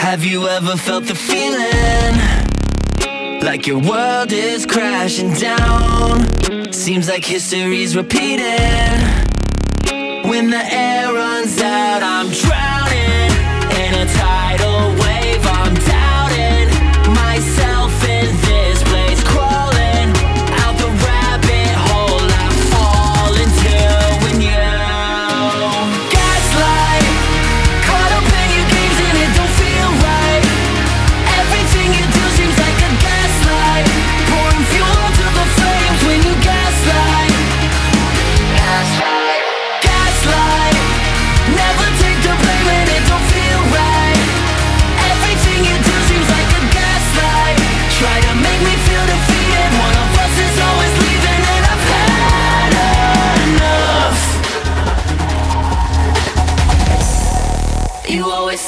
Have you ever felt the feeling? Like your world is crashing down. Seems like history's repeating. When the air runs out, I'm drowning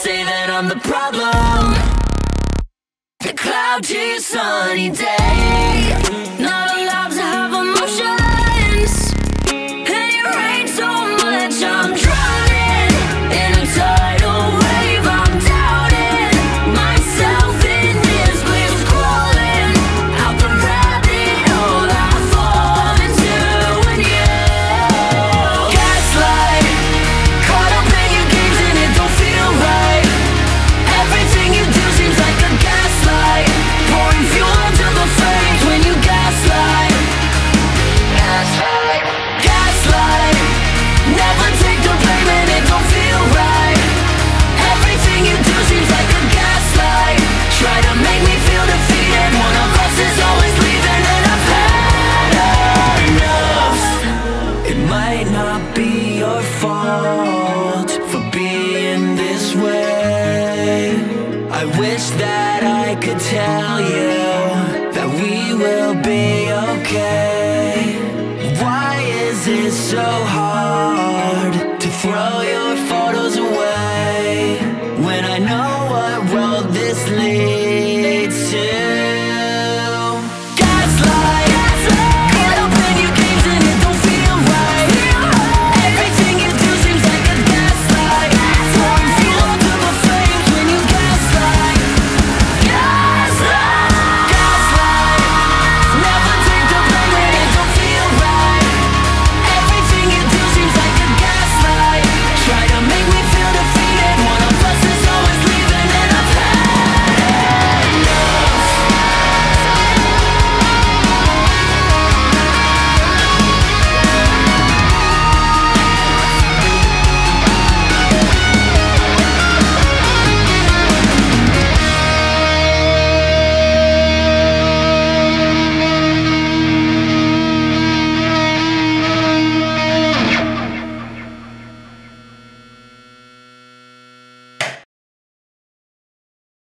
say that I'm the problem. The cloud to sunny day. be your fault for being this way. I wish that I could tell you that we will be